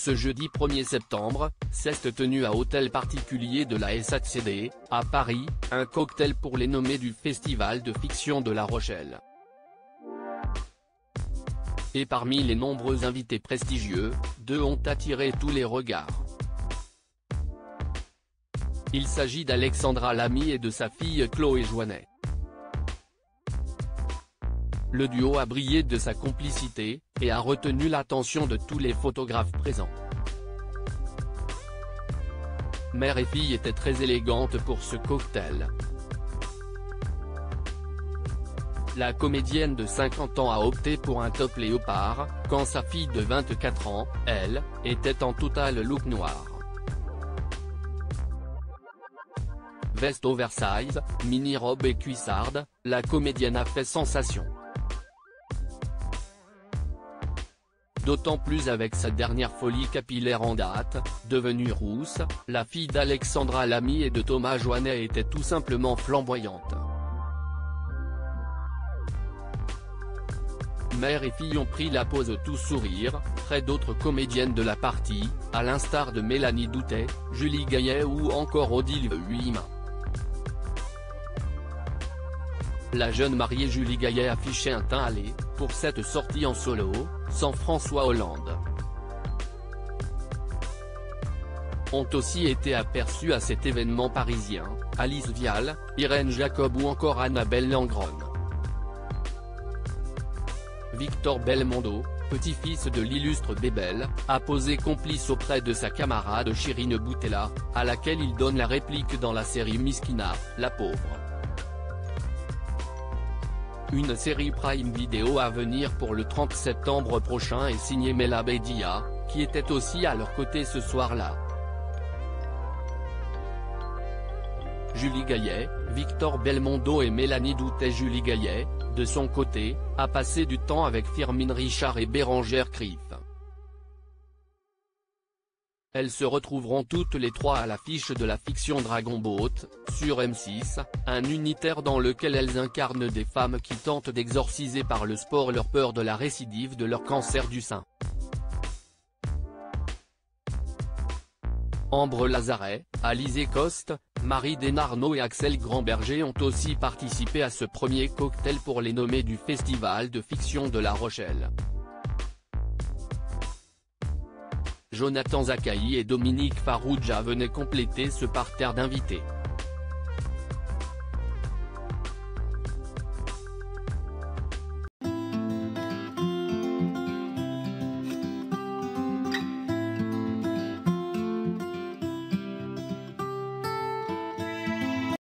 ce jeudi 1er septembre, s'est tenu à hôtel particulier de la SHCD, à Paris, un cocktail pour les nommés du Festival de fiction de La Rochelle. Et parmi les nombreux invités prestigieux, deux ont attiré tous les regards. Il s'agit d'Alexandra Lamy et de sa fille Chloé Joannet. Le duo a brillé de sa complicité, et a retenu l'attention de tous les photographes présents. Mère et fille étaient très élégantes pour ce cocktail. La comédienne de 50 ans a opté pour un top léopard, quand sa fille de 24 ans, elle, était en total look noir. Veste oversize, mini-robe et cuissarde, la comédienne a fait sensation. D'autant plus avec sa dernière folie capillaire en date, devenue rousse, la fille d'Alexandra Lamy et de Thomas Joannet était tout simplement flamboyante. Mère et fille ont pris la pose tout sourire, près d'autres comédiennes de la partie, à l'instar de Mélanie Doutet, Julie Gaillet ou encore Odile Huima. La jeune mariée Julie Gaillet affichait un teint allé, pour cette sortie en solo, sans François Hollande. Ont aussi été aperçus à cet événement parisien, Alice Vial, Irène Jacob ou encore Annabelle Langron. Victor Belmondo, petit-fils de l'illustre Bébel, a posé complice auprès de sa camarade Chirine Boutella, à laquelle il donne la réplique dans la série Miskina, la pauvre. Une série Prime Video à venir pour le 30 septembre prochain est signée Mela Bedia, qui était aussi à leur côté ce soir-là. Julie Gaillet, Victor Belmondo et Mélanie Doutet Julie Gaillet, de son côté, a passé du temps avec Firmin Richard et Bérangère Krief. Elles se retrouveront toutes les trois à l'affiche de la fiction Dragon Boat, sur M6, un unitaire dans lequel elles incarnent des femmes qui tentent d'exorciser par le sport leur peur de la récidive de leur cancer du sein. Ambre Lazaret, Alizé Coste, Marie Denarnaud et Axel Grandberger ont aussi participé à ce premier cocktail pour les nommés du Festival de fiction de La Rochelle. Jonathan Zakaï et Dominique Farrugia venaient compléter ce parterre d'invités.